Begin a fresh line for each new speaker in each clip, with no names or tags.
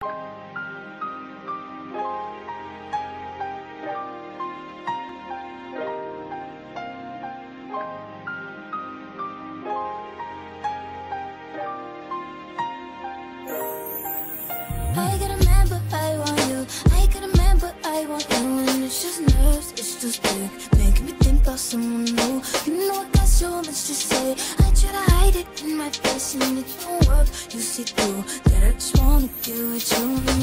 I got a man, but I want you. I got a man, but I want you. And it's just nerves, it's just big. Making me think about someone new. You know I got so much to say. I try to hide it in my face, and it don't work. You see through that I just wanna get with you.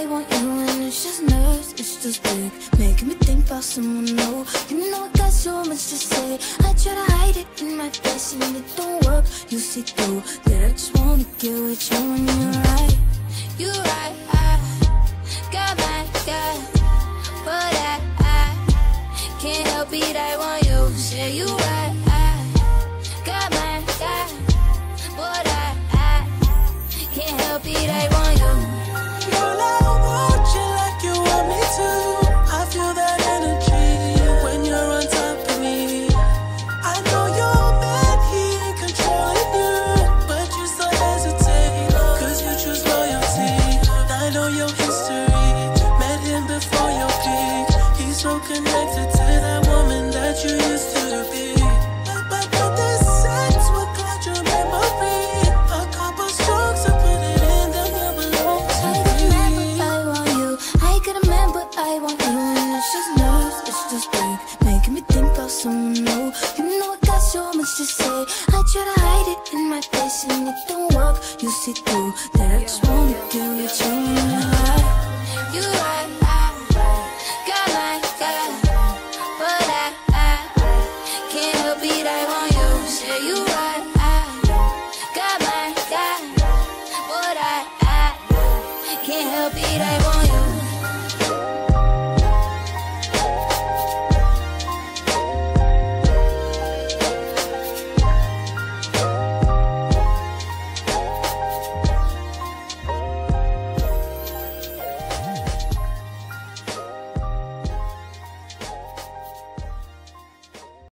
I want you, and it's just nerves, it's just big, making me think about someone new. You know I got so much to say. I try to hide it in my face, and it don't work. You see through that I just wanna get with you, and you're right, you're right. I got my guy, but I, I can't help it. I want you. Say you right. I got my guy, but I, I can't help it. I want you.
In
my face, and it don't work. You through